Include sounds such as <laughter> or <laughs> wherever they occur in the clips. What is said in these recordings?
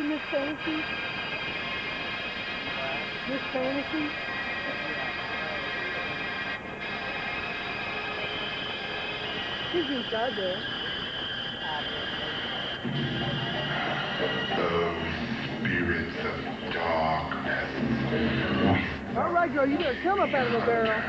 see Miss Fantasy? Miss Fantasy? She's inside there. Those spirits of darkness. All right, girl, you better come up out of the barrel.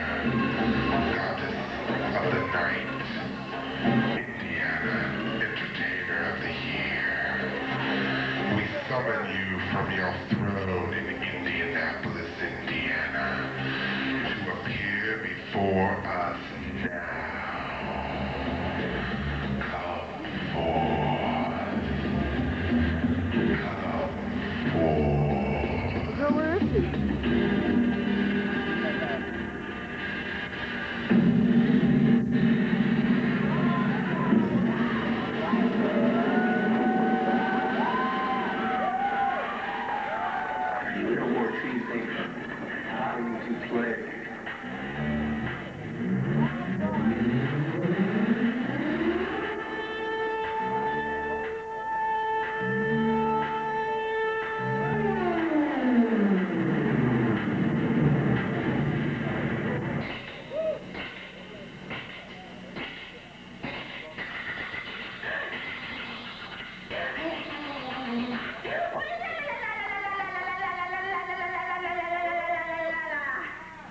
Summon you from your throne in Indianapolis, Indiana, to appear before us now. Come forth. Come forth. Where is she?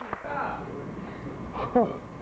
right, <laughs> bitch.